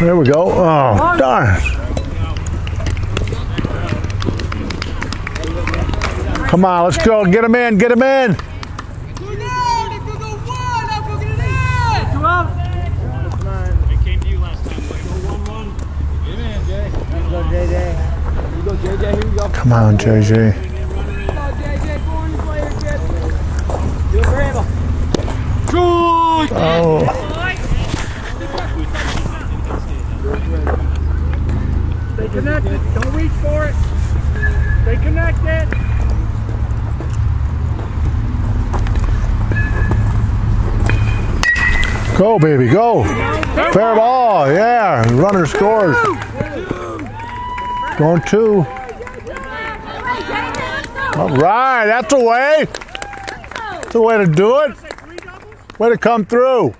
There we go. Oh, darn. Come on, let's go. Get him in. Get him in. Come up! Get him in, Jay. Here we go, JJ. Here we go, Come on, JJ. Do it came to you connected. Don't reach for it. Stay connected. go, baby, go. Fair ball. Yeah, runner scores. Going two. All right, that's the way. That's the way to do it. Way to come through.